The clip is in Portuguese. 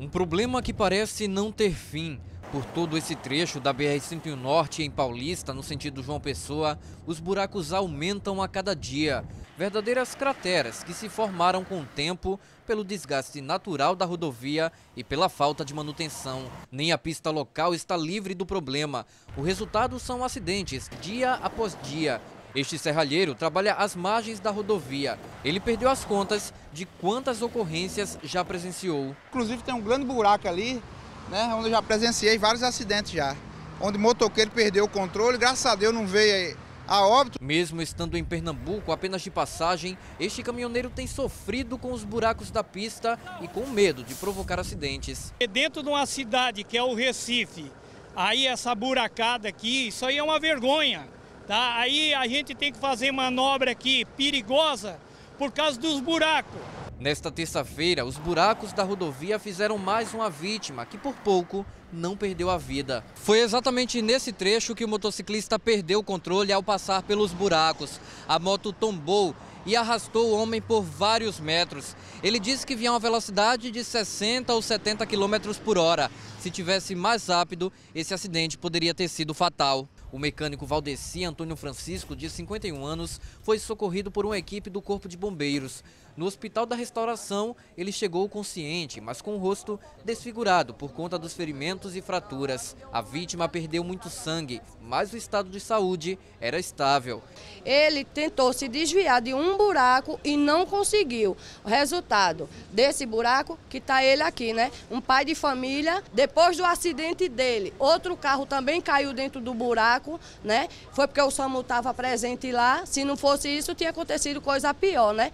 Um problema que parece não ter fim. Por todo esse trecho da BR-101 Norte em Paulista, no sentido João Pessoa, os buracos aumentam a cada dia. Verdadeiras crateras que se formaram com o tempo pelo desgaste natural da rodovia e pela falta de manutenção. Nem a pista local está livre do problema. O resultado são acidentes, dia após dia, este serralheiro trabalha às margens da rodovia. Ele perdeu as contas de quantas ocorrências já presenciou. Inclusive tem um grande buraco ali, né, onde eu já presenciei vários acidentes já. Onde o motoqueiro perdeu o controle, graças a Deus não veio a óbito. Mesmo estando em Pernambuco apenas de passagem, este caminhoneiro tem sofrido com os buracos da pista e com medo de provocar acidentes. Dentro de uma cidade que é o Recife, aí essa buracada aqui, isso aí é uma vergonha. Tá? Aí a gente tem que fazer manobra aqui perigosa por causa dos buracos. Nesta terça-feira, os buracos da rodovia fizeram mais uma vítima que por pouco não perdeu a vida. Foi exatamente nesse trecho que o motociclista perdeu o controle ao passar pelos buracos. A moto tombou e arrastou o homem por vários metros. Ele disse que vinha a uma velocidade de 60 ou 70 km por hora. Se tivesse mais rápido, esse acidente poderia ter sido fatal. O mecânico Valdeci Antônio Francisco, de 51 anos, foi socorrido por uma equipe do Corpo de Bombeiros. No Hospital da Restauração, ele chegou consciente, mas com o rosto desfigurado por conta dos ferimentos e fraturas. A vítima perdeu muito sangue, mas o estado de saúde era estável. Ele tentou se desviar de um buraco e não conseguiu. O resultado desse buraco, que está ele aqui, né? Um pai de família, depois do acidente dele, outro carro também caiu dentro do buraco, né? Foi porque o SAMU estava presente lá. Se não fosse isso, tinha acontecido coisa pior, né?